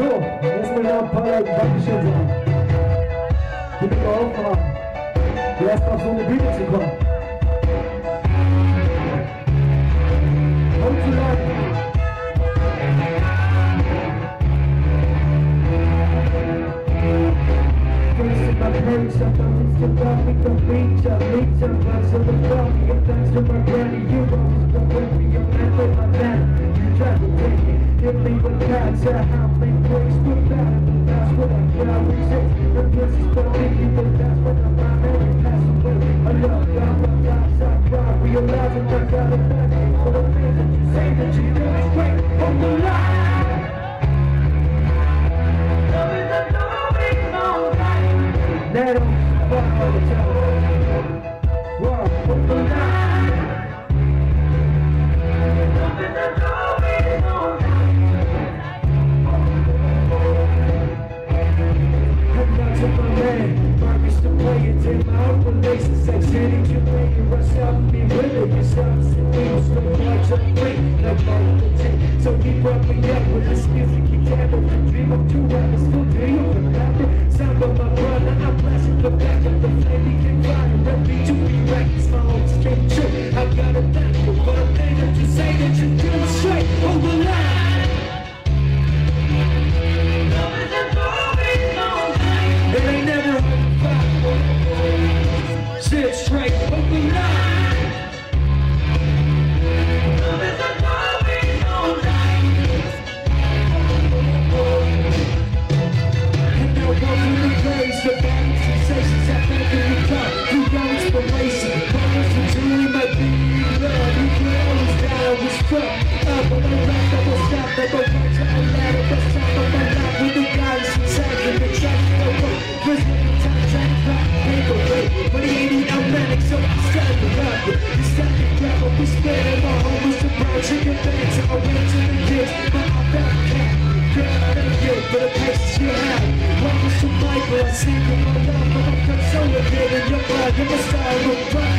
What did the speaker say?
So, jetzt bin ich ein paar Leute Dankeschön sagen. Die mich geholfen haben, die erst auf so eine Bühne zu kommen. Und zu sagen, my perch up, I'm used to love, make the reach up, reach up, rise to the top, give thanks to my granny, you are Italy with cats at halfway place with that and that's what I got. Resist The bliss is that's I'm I love I realizing I got it For the things that you say that you do Love is a time. That don't places that change you make yourself be willing yourself to Sleeping on love, but I'm consolidating your blood, your style, your pride.